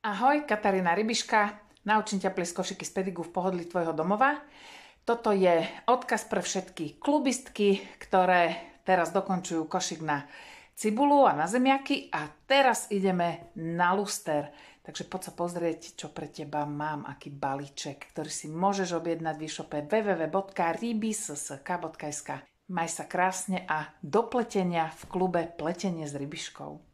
Ahoj, Katarína Rybiška, naučím ťa pliesť košiky z pedigu v pohodli tvojho domova. Toto je odkaz pre všetky klubistky, ktoré teraz dokončujú košik na cibulu a na zemiaky a teraz ideme na luster. Takže poď sa pozrieť, čo pre teba mám, aký balíček, ktorý si môžeš objednať v e-shope www.rybissk.sk. Maj sa krásne a do pletenia v klube Pletenie s rybiškou.